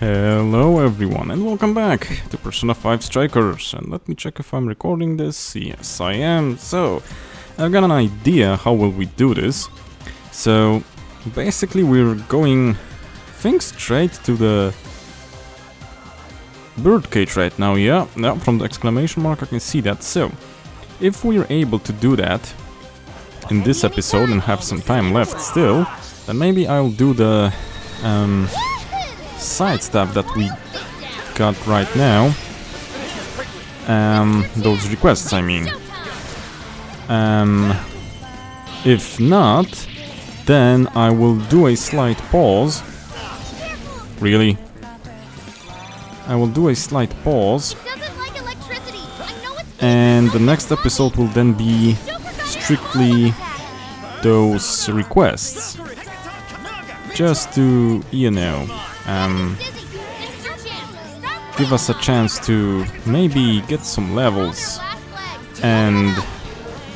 Hello everyone and welcome back to Persona 5 Strikers. And let me check if I'm recording this, yes I am, so I've got an idea how will we do this. So basically we're going think straight to the birdcage right now, yeah, yeah, from the exclamation mark I can see that, so if we're able to do that in this episode and have some time left still, then maybe I'll do the um, side stuff that we got right now. Um, those requests, I mean. Um, if not, then I will do a slight pause. Really? I will do a slight pause. And the next episode will then be strictly those requests. Just to, you know, um, give us a chance to maybe get some levels and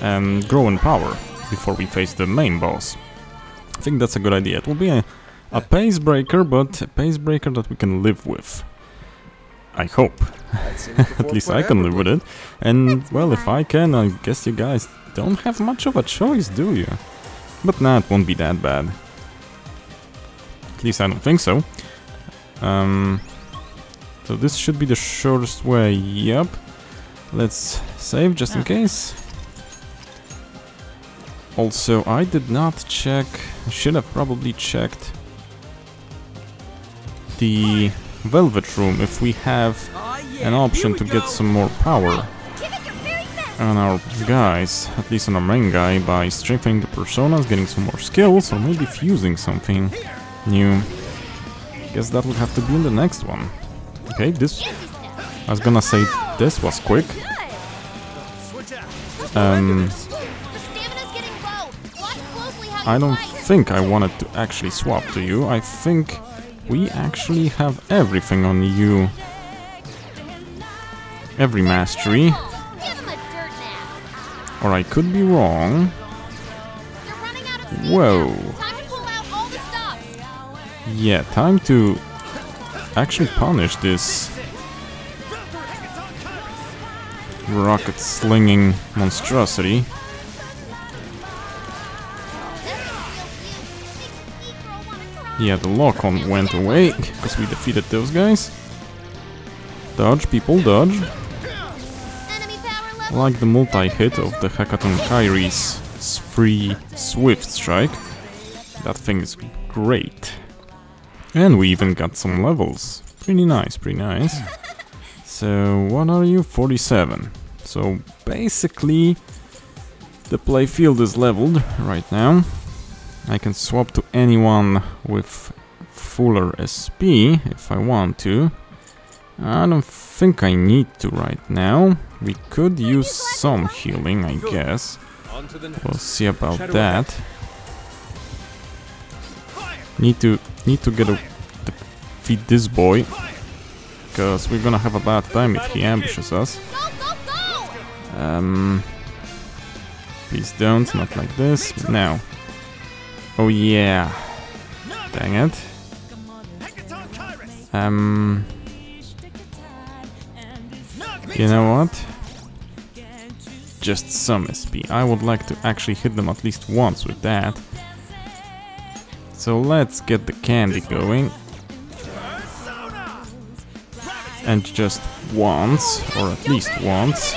um, grow in power before we face the main boss. I think that's a good idea. It will be a, a pace breaker, but a pace breaker that we can live with. I hope. At least I can live with it. And, well, if I can, I guess you guys don't have much of a choice, do you? But nah, it won't be that bad. At least I don't think so. Um, so this should be the shortest way, yep. Let's save just in ah. case. Also, I did not check, should have probably checked the Velvet Room if we have an option to get some more power on our guys, at least on our main guy, by strengthening the personas, getting some more skills, or maybe fusing something new. Guess that would have to be in the next one. Okay, this... I was gonna say this was quick. Um... I don't think I wanted to actually swap to you. I think we actually have everything on you. Every mastery. Or I could be wrong. Whoa. Yeah, time to actually punish this rocket slinging monstrosity. Yeah, the lock on went away because we defeated those guys. Dodge, people, dodge. Like the multi-hit of the Hecaton Kyrie's free Swift Strike. That thing is great. And we even got some levels. Pretty nice, pretty nice. So, what are you? 47. So, basically, the playfield is leveled right now. I can swap to anyone with fuller SP if I want to. I don't think I need to right now. We could use some healing, I guess. We'll see about that. Need to need to get a defeat this boy. Because we're gonna have a bad time if he ambushes us. Um Please don't, not like this. Now. Oh yeah. Dang it. Um You know what? Just some SP. I would like to actually hit them at least once with that. So let's get the candy going. And just once, or at least once.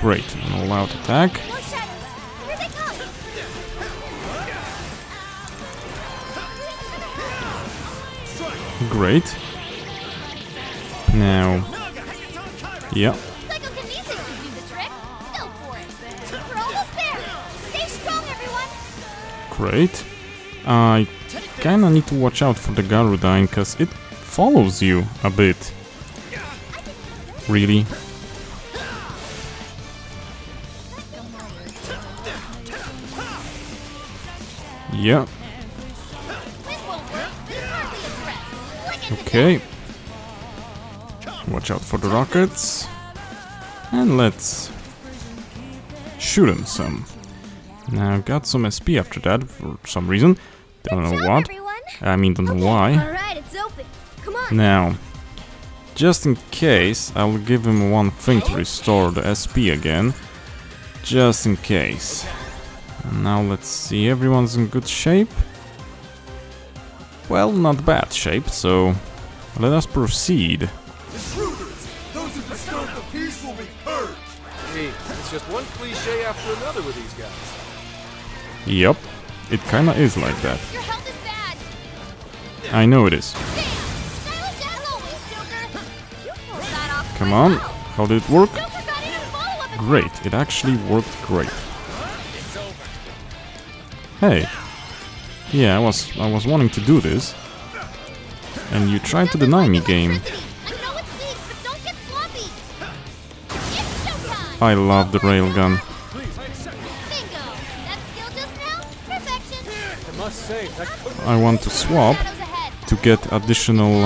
Great, an all-out attack. Great. Now... Yeah. Great. I kinda need to watch out for the Garudyne, cause it follows you a bit. Really? Yeah. Okay. Watch out for the rockets. And let's shoot him some. Now, I've got some SP after that, for some reason. Don't know what. I mean, don't know why. Alright, it's open. Come on. Now, just in case, I will give him one thing to restore the SP again. Just in case. And now let's see, everyone's in good shape. Well, not bad shape, so let us proceed. Intruders! Those who disturb the peace will be purged! Hey, it's just one cliche after another with these guys. Yep, it kinda is like that. I know it is. Come on, how did it work? Great, it actually worked great. Hey. Yeah, I was I was wanting to do this. And you tried to deny me, game. I love the railgun. I want to swap to get additional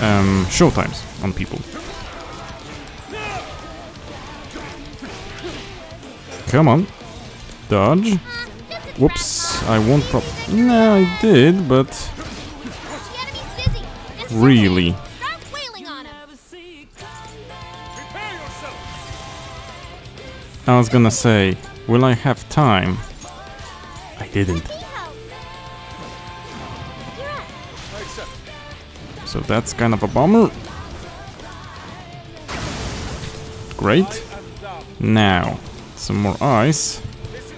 um, showtimes on people. Come on. Dodge. Whoops, I won't prop. No, I did, but really. I was gonna say, will I have time? Didn't. So that's kind of a bummer. Great. Now, some more ice.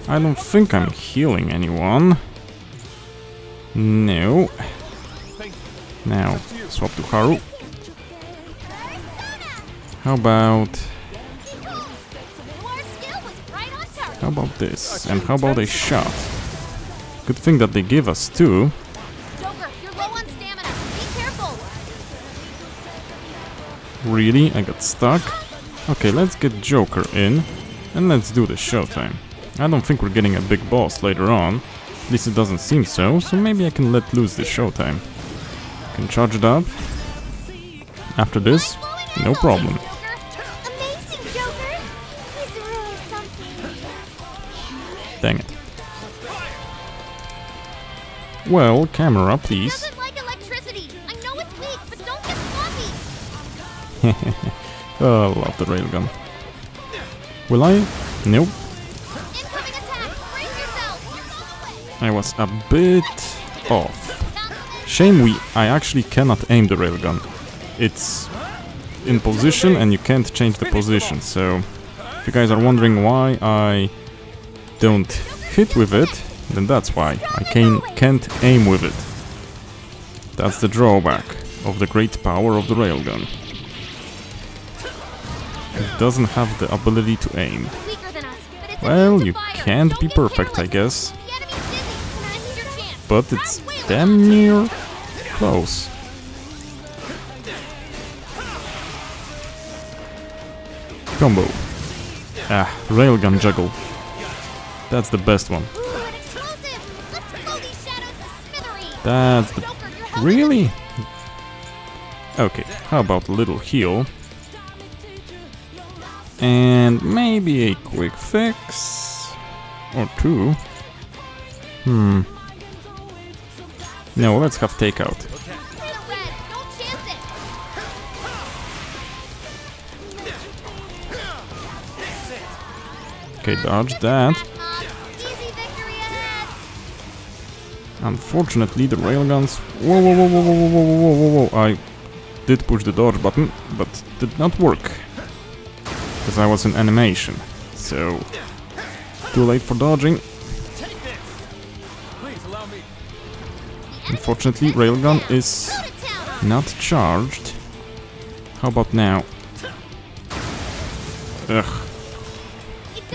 I don't think I'm healing anyone. No. Now, swap to Haru. How about... How about this? And how about a shot? Good thing that they give us two. Joker, you're low on stamina. Be careful. Really? I got stuck? Okay, let's get Joker in. And let's do the showtime. I don't think we're getting a big boss later on. At least it doesn't seem so, so maybe I can let loose the showtime. Can charge it up. After this, no problem. Well, camera, please. Doesn't like electricity. I know it's weak, but don't get sloppy. Oh, love the railgun. Will I? Nope. Incoming attack. Brace yourself. I was a bit off. Shame we... I actually cannot aim the railgun. It's in position and you can't change the position, so... If you guys are wondering why I don't hit with it, then that's why. I can, can't aim with it. That's the drawback of the great power of the railgun. It doesn't have the ability to aim. Weaker than us, but it's Well, you can't be perfect, I guess. The enemy's dizzy, so this is your chance. But it's damn near close. Combo. Ah, railgun juggle. That's the best one. That's the... Joker, your health Really? Okay, how about a little heal? And maybe a quick fix? Or two? Hmm. No, let's have takeout. is red. Don't chance it. Okay, dodge that. Unfortunately, the railguns. Whoa, whoa, whoa, whoa, whoa, whoa, whoa, whoa, whoa! I did push the dodge button, but did not work because I was in animation. So too late for dodging. Please allow me. Unfortunately, railgun is Go to town. not charged. How about now? Ugh,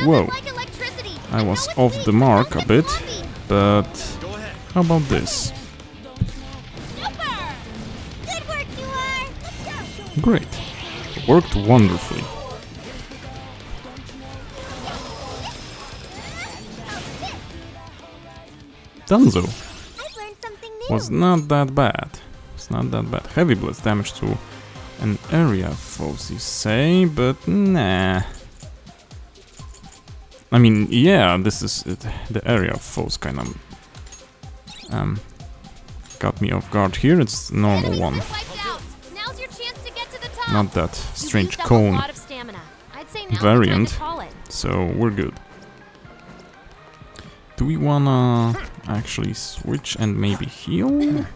Whoa. I was off the mark a bit, but how about this? Work. Great, worked wonderfully. Dunzo. Was not that bad. It's not that bad. Heavy blast damage to an area foes, you say, but nah. I mean, yeah, this is it, the area of foes kind of um, got me off guard here. It's normal one, are wiped out. Now's your chance to get to the top. not that strange cone. A lot of stamina. I'd say now's variant. The time to call it. So we're good. Do we wanna actually switch and maybe heal?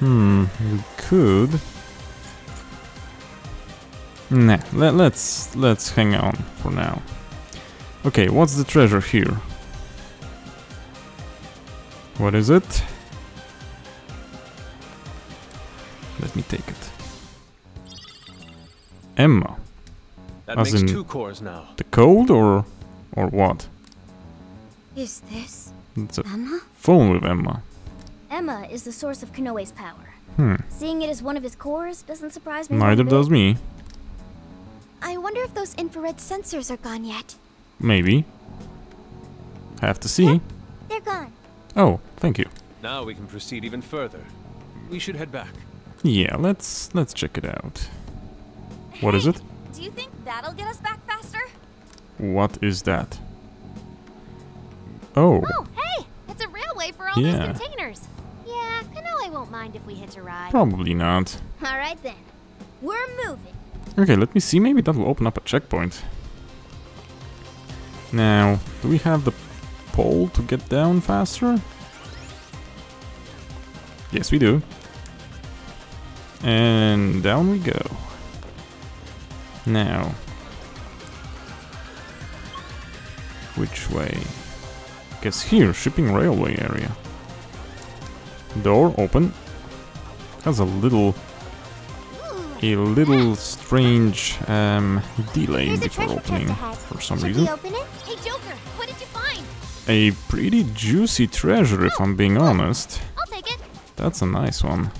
Hmm, we could. Nah, let, let's let's hang on for now. Okay, what's the treasure here? What is it? Let me take it. Emma. That As makes in- two cores now. The code or or what? Is this It's a Emma? phone with Emma. Emma is the source of Konoe's power. Hmm. Seeing it as one of his cores doesn't surprise me. Neither does me. I wonder if those infrared sensors are gone yet. Maybe. Have to see. They're gone. Oh, thank you. Now we can proceed even further. We should head back. Yeah, let's let's check it out. What is it? Do you think that'll get us back faster? What is that? Oh, Oh, hey! It's a railway for all Yeah. these containers. Yeah, Konoe won't mind if we hitch a ride. probably not. All right then. We're moving. Okay, let me see. Maybe that will open up a checkpoint. Now, do we have the pole to get down faster? Yes, we do. And down we go. Now. Which way? Guess here, shipping railway area. Door open. Has a little a little strange um, delay Here's a before opening for some Should reason. open it? Hey, A pretty juicy treasure, if I'm being honest. I'll take it. That's a nice one.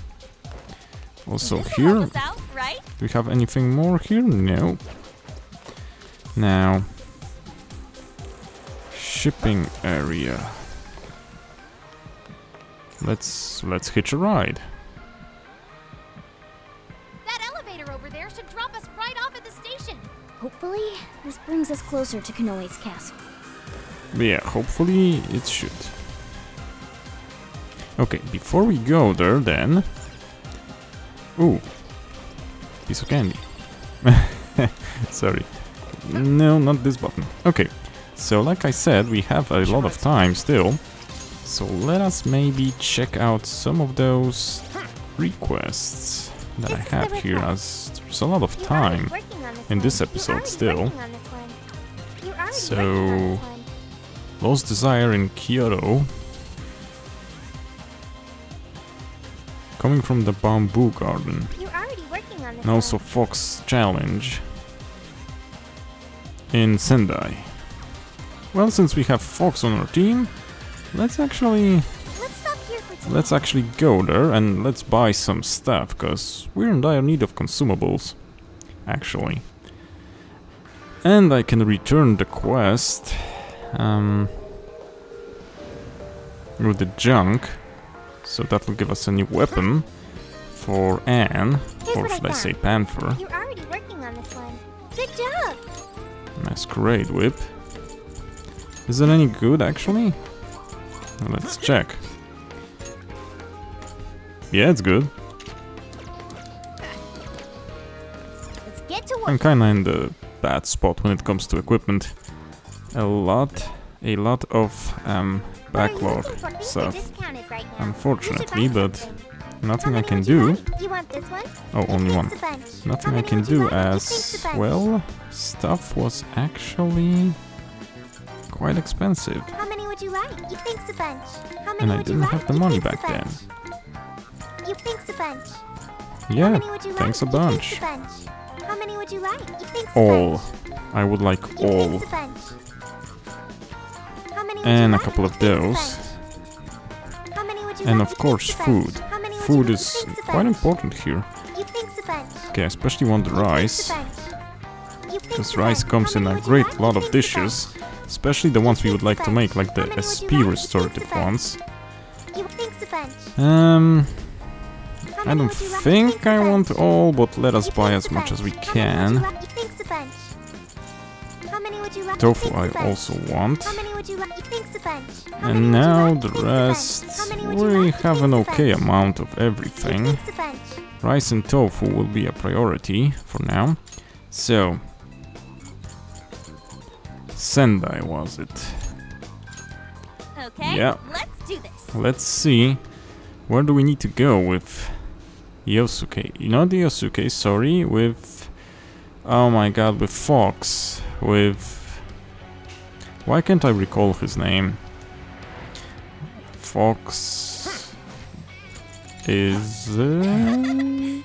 Also This'll here, out, right? do we have anything more here? No. Now, shipping area. Let's let's hitch a ride. That elevator over there should drop us right off at the station. Hopefully, this brings us closer to Konoe's castle. But yeah, hopefully it should. Okay, before we go there then... Ooh. Piece of candy. Sorry. No, not this button. Okay, so like I said, we have a lot of time still. So let us maybe check out some of those requests that I This is the have here as there's a lot of time. already working on this in this episode still. working on this one. You're already So- Lost Desire in Kyoto. Coming from the Bamboo Garden. You're already working on this And also. Fox Challenge in Sendai. Well, since we have Fox on our team, let's actually Let's stop here for today. let's actually go there and let's buy some stuff, cause we're in dire need of consumables, actually. And I can return the quest um, with the junk, so that will give us a new weapon for Anne, Here's or what I should I say. Panther. You're already working on this one. Good job. Masquerade Whip. Is it any good, actually? Let's check. Yeah, it's good. Let's get to work. I'm kinda in the bad spot when it comes to equipment. A lot, a lot of um, What are you backlog looking for? Things are stuff. right now. You should Unfortunately, but nothing I can do. You want this one? Oh, only one. thinks a bunch. Nothing I can do as thinks a bunch. well. Stuff was actually quite expensive. How many would you like? You thinks a bunch. How many And I would didn't have the money back then. You thinks a bunch. Yeah, many would you thanks a bunch. thinks a bunch. How many would you like? You thinks All. I would like all. And a couple of those. And of course food. Food is quite important here. Okay, especially want the rice. Because rice comes in a great lot of dishes. Especially the ones we would like to make, like the SP restorative ones. Um, I don't think I want all, but let us buy as much as we can. How many would you like? Tofu I also want. How many would you like? Thanks a bunch. And now the Thanks a bunch. rest, many would you we have an okay amount of everything. Thanks a bunch. Rice and tofu will be a priority for now. So, Sendai was it? Okay, Yeah. let's do this. Let's see. Where do we need to go with Yosuke? Not Yosuke, sorry, with... Oh my god, with Fox. With... Why can't I recall his name? Fox... Is... Uh,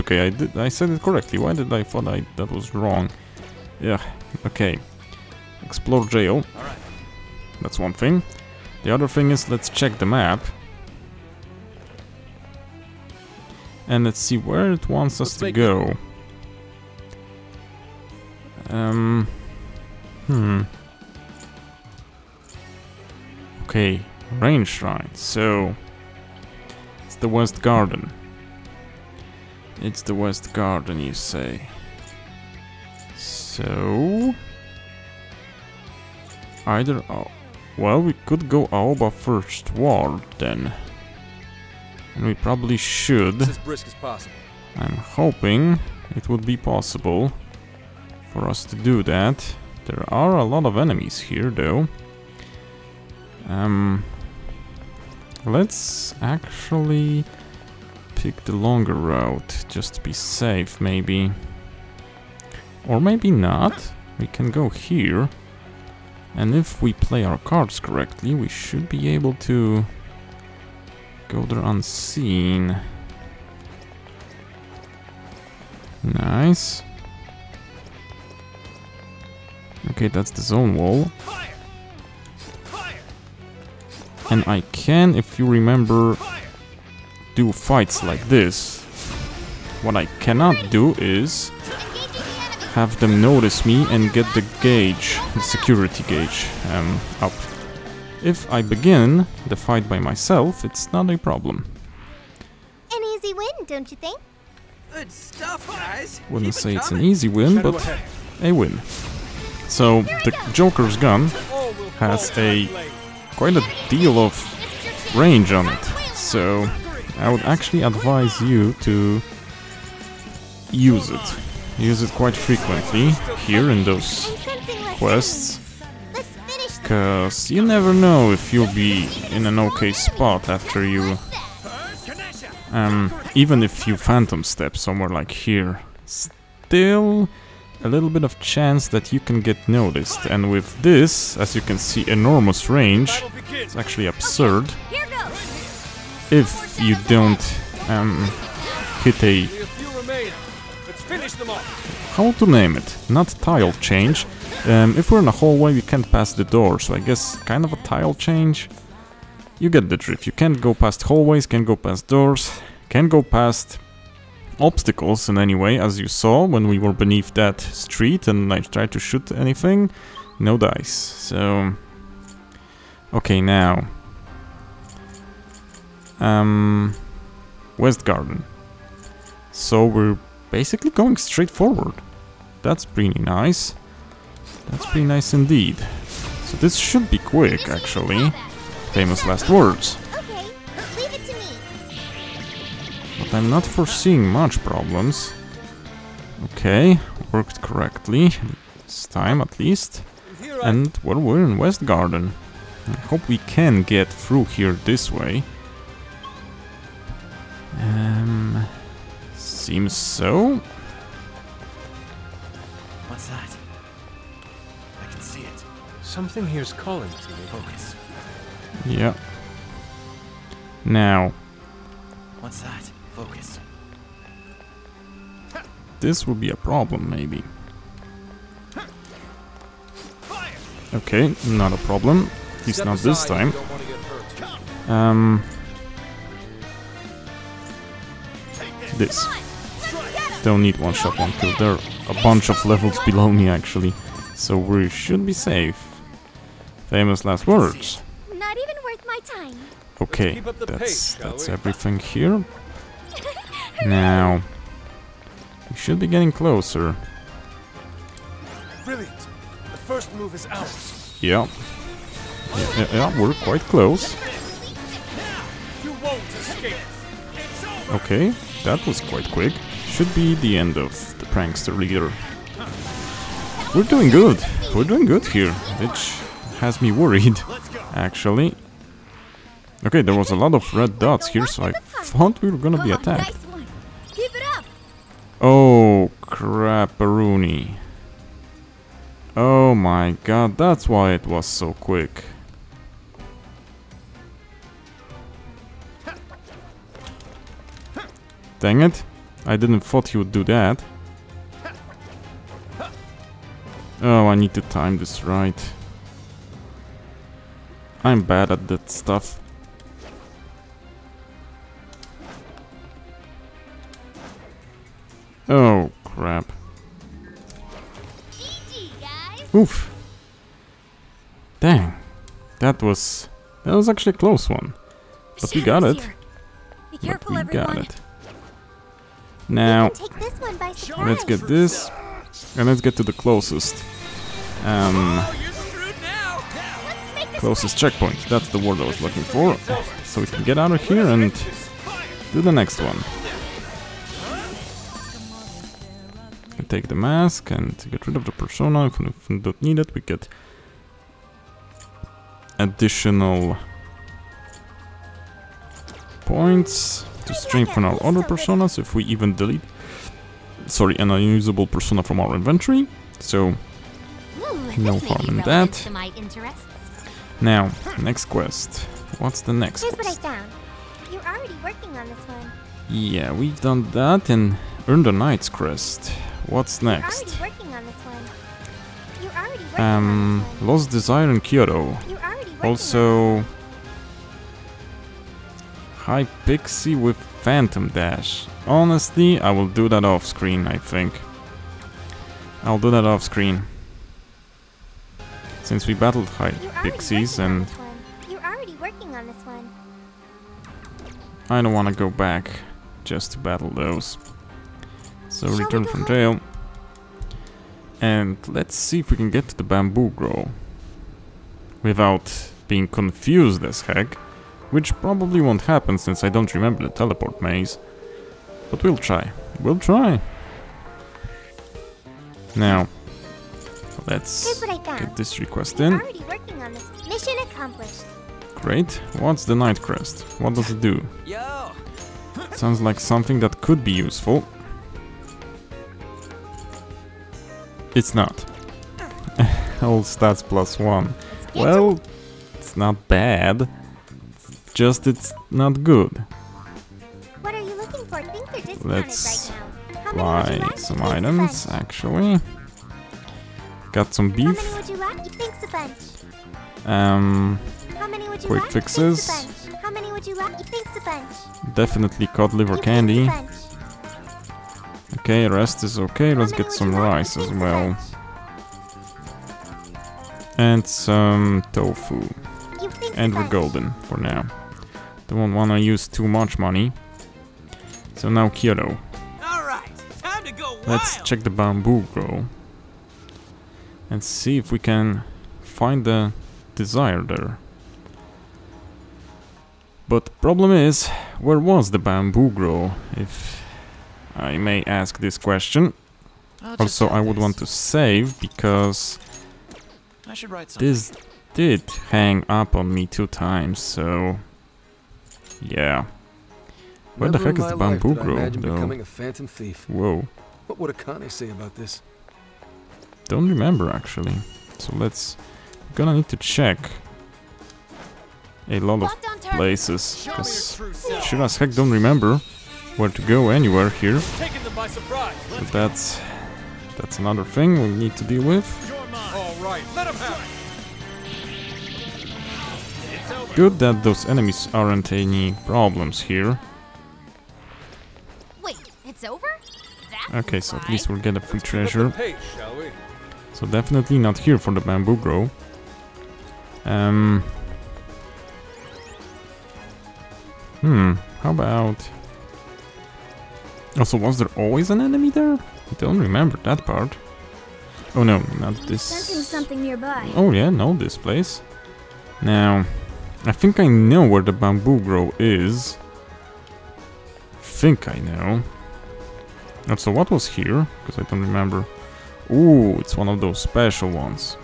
okay. I did. I said it correctly. Why did I thought I that was wrong? Yeah, okay. Explore jail. That's one thing. The other thing is, let's check the map. And let's see where it wants us to go. Um. Hmm. Okay, rain shrine. So it's the West Garden. It's the West Garden, you say. So either. Oh, well, we could go Aoba first ward then. And we probably should. As brisk as possible. I'm hoping it would be possible for us to do that. There are a lot of enemies here though. Um, let's actually pick the longer route just to be safe maybe. Or maybe not. We can go here. And if we play our cards correctly, we should be able to go there unseen. Nice. Okay, that's the zone wall. And I can, if you remember, do fights like this. What I cannot do is Engaging the enemy. have them notice me and get the gauge, the security gauge, um, up. If I begin the fight by myself, it's not a problem. An easy win, don't you think? Good stuff, guys. Wouldn't Keep say it it's an easy win, but a win. So, the Joker's gun has a quite a deal of range on it. So, I would actually advise you to use it. Use it quite frequently here in those quests. Cause you never know if you'll be in an okay spot after you um even if you phantom step somewhere like here. Still a little bit of chance that you can get noticed and with this, as you can see, enormous range, it's actually absurd if you don't um hit a how to name it, not tile change. Um, if we're in a hallway, we can't pass the door, so I guess kind of a tile change. You get the drift. You can't go past hallways, can't go past doors, can't go past obstacles in any way, as you saw when we were beneath that street and I tried to shoot anything. No dice. So, okay, now, um, West Garden. So we're basically going straight forward. That's pretty nice. That's pretty nice indeed. So this should be quick, actually. Famous last words. But I'm not foreseeing much problems. Okay, worked correctly. This time, at least. And, well, we're in West Garden. I hope we can get through here this way. Um... Seems so. What's that? I can see it. Something here's calling to me. Focus. Yeah. Now, What's that? Focus. this will be a problem, maybe. Okay, not a problem. At least not this time. you don't want to get hurt. Um, this. Don't need one shot, one kill. There are a bunch of levels below me, actually. So we should be safe. Famous last words. Not even worth my time. Okay, keep up the that's that's everything here. Now, we should be getting closer. Brilliant. The first move is ours. Yep. Yeah, yeah, yeah, we're quite close. You won't escape. Okay, that was quite quick. Should be the end of the prankster leader. We're doing good. We're doing good here, which has me worried, actually. Okay, there was a lot of red dots here, so I thought we were gonna be attacked. Oh, crap-a-rooney. Oh my god, that's why it was so quick. Dang it. I didn't thought he would do that. Oh, I need to time this right. I'm bad at that stuff. Oh, crap. Oof. Dang. That was... That was actually a close one. But we got it. Be But careful, we everyone. got it. Now, Take this one by surprise. let's get this. And let's get to the closest. Um, Let's make this closest checkpoint. That's the word I was looking for. So we can get out of here and do the next one. Take the mask and get rid of the persona. If we, don't need it, we get additional points to strengthen our other personas if we even delete sorry an unusable persona from our inventory so No harm in that. To my interests. now next quest what's the next Here's what I found. You're already working on this one. yeah we've done that and earned a knight's crest what's next already working on this one. You're already working um on this one. lost desire in kyoto You're already working also High Pixie with Phantom Dash. Honestly, I will do that off screen, I think. I'll do that off screen. Since we battled High on this one. You're already Pixies and. You're already working on this one. I don't want to go back just to battle those. So we return from home? jail. And let's see if we can get to the bamboo grove. Without being confused as heck. Which probably won't happen since I don't remember the teleport maze. But we'll try. We'll try. Now, let's what I found. get this request in. already working on this. Mission accomplished. Great. What's the knight crest? What does it do? Yo! Sounds like something that could be useful. It's not. All stats plus one. Well, it's not bad. Just it's not good. What are you looking for? Things are Let's right now. How many would you Buy like? some items, actually. Got some How many beef. would you like? A bunch. Um, How would you Quick like? fixes. A bunch. How many would you like? A bunch. definitely cod liver candy. Okay, rest is okay. Let's get some rice as well. And some tofu. You thanks a And we're golden for now. Don't wanna use too much money. So now Kyoto. Alright, time to go Let's check the bamboo grow. And see if we can find the desire there. But problem is, where was the bamboo grow? If I may ask this question. I'll Also, I would this. want to save because I should write this did hang up on me two times, so yeah. Where the heck is the bamboo did I grow, imagine though? becoming a phantom thief. Whoa, What would Akane say about this? don't remember actually. So let's gonna need to check a lot of Locked on target. places Show me because sure as heck don't remember where to go anywhere here. Taking them by surprise. But that's that's another thing we need to deal with. All right, let him have it. Good that those enemies aren't any problems here. Wait, it's over? That Okay, so at least we'll get a free Pick up the treasure. pace, shall we? So definitely not here for the bamboo grow. Um. Hmm. How about? Also, was there always an enemy there? I don't remember that part. Oh no, not Sensing this. something nearby. Oh yeah, no, this place. Now, I think I know where the bamboo grove is. Think I know. And so what was here? Because I don't remember. Ooh, it's one of those special ones.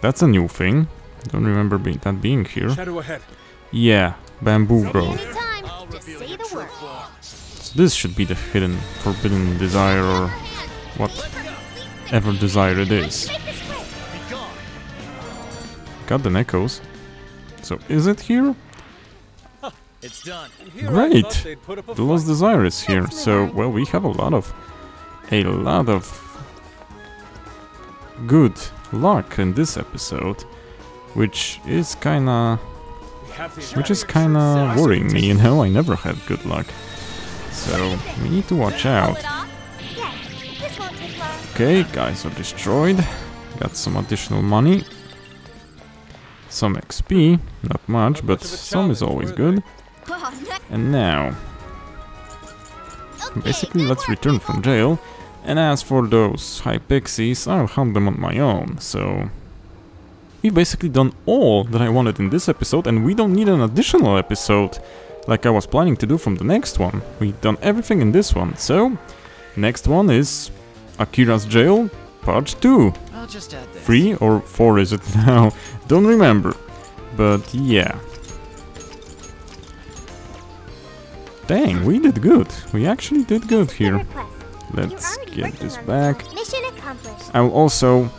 That's a new thing. Don't remember be that being here. Shadow ahead. Yeah, bamboo grove. Anytime, just say the word. So this should be the hidden forbidden desire or whatever desire it is. Make this quick. Got the echoes. So is it here? It's done. Here Great. thought they'd put up a The Lost fight. Desire is here. So well we have a lot of a lot of good luck in this episode. Which is kinda We have the which is kinda worrying me, you know, I never had good luck. So we need to watch out. Okay, guys are destroyed. Got some additional money. Some XP, not much, but some is always good. And now, basically let's return from jail. And as for those high pixies, I'll hunt them on my own, so... We've basically done all that I wanted in this episode, and we don't need an additional episode, like I was planning to do from the next one. We've done everything in this one, so... Next one is... Akira's Jail, Part 2. I'll just add this. Three or four is it now? Don't remember. But yeah. Dang, we did good. We actually did good This is the here. Let's get this back. Mission accomplished. I'll also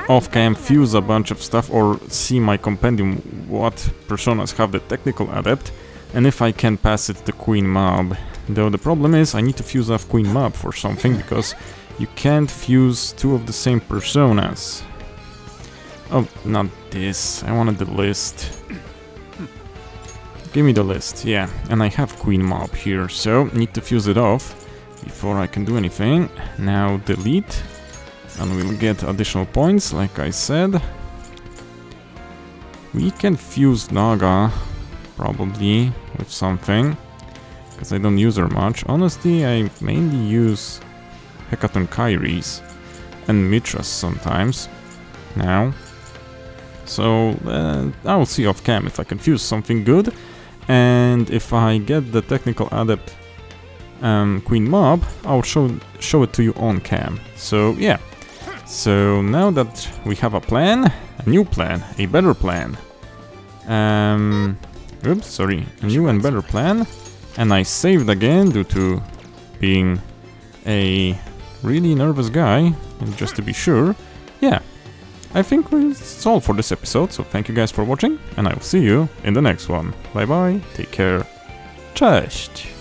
You're already off cam fuse a bunch of stuff or see my compendium what personas have the technical adept and if I can pass it to Queen Mab. Though the problem is I need to fuse off Queen Mab for something because you can't fuse two of the same personas. Oh, not this. I wanted the list. Give me the list, yeah. And I have Queen Mab here, so need to fuse it off before I can do anything. Now delete. And we'll get additional points, like I said. We can fuse Naga, probably, with something. Because I don't use her much. Honestly, I mainly use Hecatoncheires and Mithras sometimes. Now. So, uh, I will see off cam if I can fuse something good. And if I get the technical adept um, Queen Mab, I'll show show it to you on cam. So yeah. So now that we have a plan, a new plan, a better plan. Um, oops, sorry, a new and better plan. And I saved again due to being a really nervous guy, just to be sure. Yeah, I think that's all for this episode, so thank you guys for watching, and I will see you in the next one. Bye bye, take care, cześć!